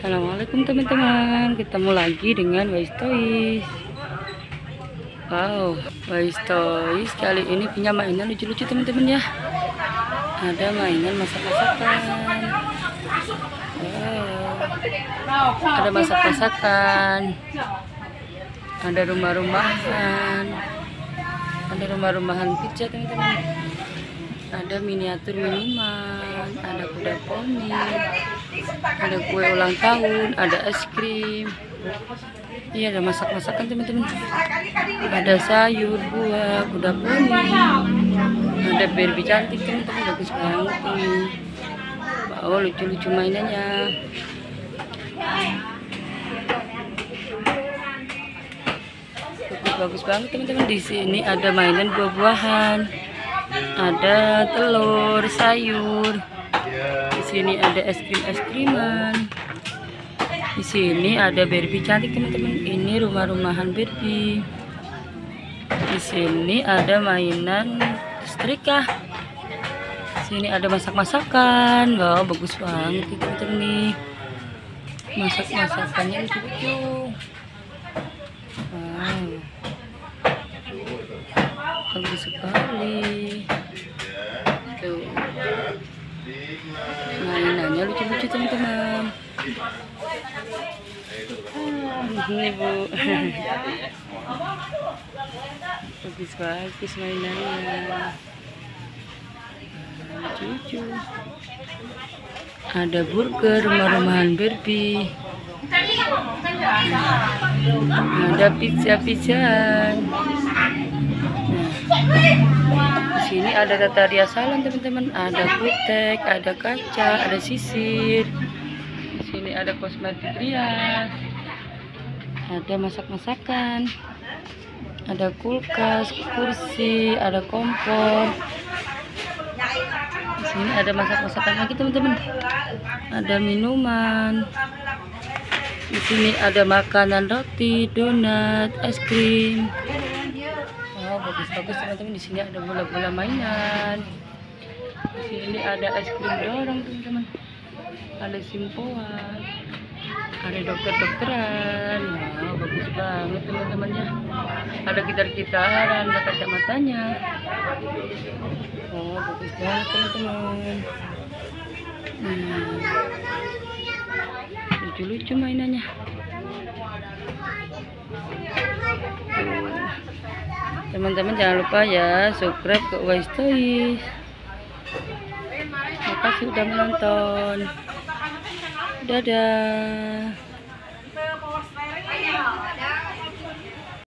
Assalamualaikum teman-teman. Ketemu lagi dengan Wise Toys. Wow Wise Toys kali ini punya mainan lucu-lucu teman-teman ya. Ada mainan masak-masakan. Wow Ada masak-masakan. Ada rumah-rumahan. Ada rumah-rumahan pizza teman-teman. Ada miniatur minuman, ada kuda poni, ada kue ulang tahun, ada es krim. Iya, ada masak-masakan teman-teman. Ada sayur, buah, kuda poni. Ada Barbie cantik teman-teman, bagus banget ini. Oh, lucu-lucu mainannya. Bagus banget teman-teman. Di sini ada mainan buah-buahan ada telur sayur sini ada es krim es kriman. Di sini ada Barbie cantik teman-teman. Ini rumah-rumahan Barbie. Di sini ada mainan setrika sini ada masak-masakan. Wow bagus banget teman-teman nih. Masak-masakannya lucu-lucu wow. Bagus sekali. Tuh lucu-lucu teman-teman. Ini bu bagus bagus mainannya. Lucu ada burger rumah-rumahan Barbie. Ada pizza-pizzaan di sini ada tata salon teman-teman, ada kutek, ada kaca, ada sisir. Di sini ada kosmetik rias. Ada masak-masakan. Ada kulkas, kursi, ada kompor. Di sini ada masak-masakan lagi teman-teman. Ada minuman. Di sini ada makanan roti, donat, es krim bagus-bagus teman-teman di sini ada bola-bola mainan. Di sini ada es krim dorong teman-teman. Ada simpoan. Ada dokter-dokteran. Wow bagus banget teman-temannya. Ada gitar-gitaran ada kacamatanya. Oh bagus banget teman-teman. Hmm. lucu-lucu mainannya teman-teman jangan lupa ya subscribe ke Wise Toys. Terima kasih sudah menonton. Dadah.